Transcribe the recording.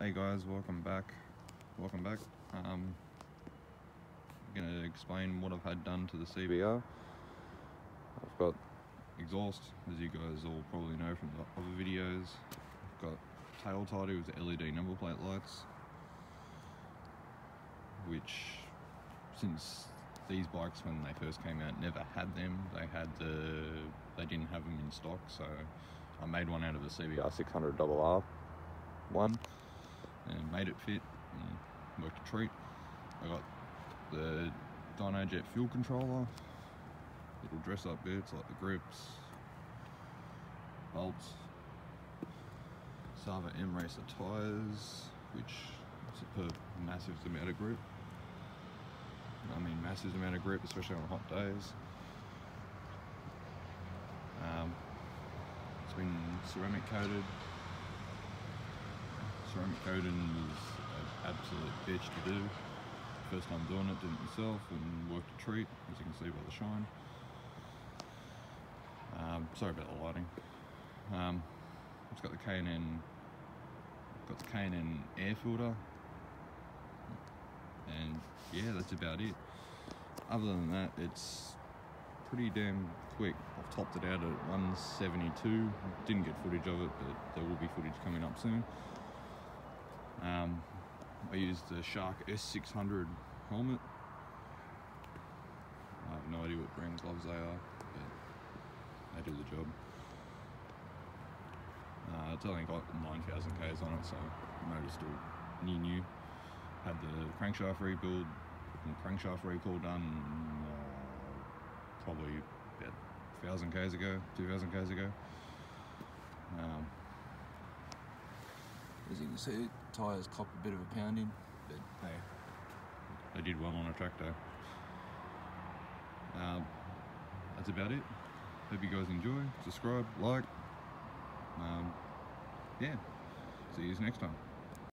Hey guys, welcome back. Welcome back. Um, I'm going to explain what I've had done to the CBR. I've got exhaust, as you guys all probably know from the other videos. I've got tail tidy with LED number plate lights, which since these bikes when they first came out never had them. They had the they didn't have them in stock, so I made one out of the CBR 600 R one and made it fit and worked a treat. I got the Dynojet fuel controller, little dress up bits like the grips, bolts, Sava M Racer tyres, which a massive amount of grip. I mean massive amount of grip, especially on hot days. Um, it's been ceramic coated ceramic coating was an absolute bitch to do. First time doing it, did it myself and worked a treat, as you can see by the shine. Um, sorry about the lighting. Um, it's got the K&N, got the K&N air filter, and yeah, that's about it. Other than that, it's pretty damn quick. I've topped it out at 172. Didn't get footage of it, but there will be footage coming up soon. Um, I used the Shark S600 helmet. I have no idea what brand gloves they are, but they do the job. Uh, it's only got 9,000 Ks on it, so motor's still new new. Had the crankshaft rebuild and crankshaft recall done uh, probably about 1,000 Ks ago, 2,000 Ks ago. Um, you can see, tyres cop a bit of a pounding, but hey, they did well on a track day. Um, that's about it. Hope you guys enjoy. Subscribe, like. Um, yeah. See you next time.